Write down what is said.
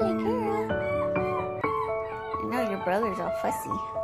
Silly girl. I know your brother's all fussy.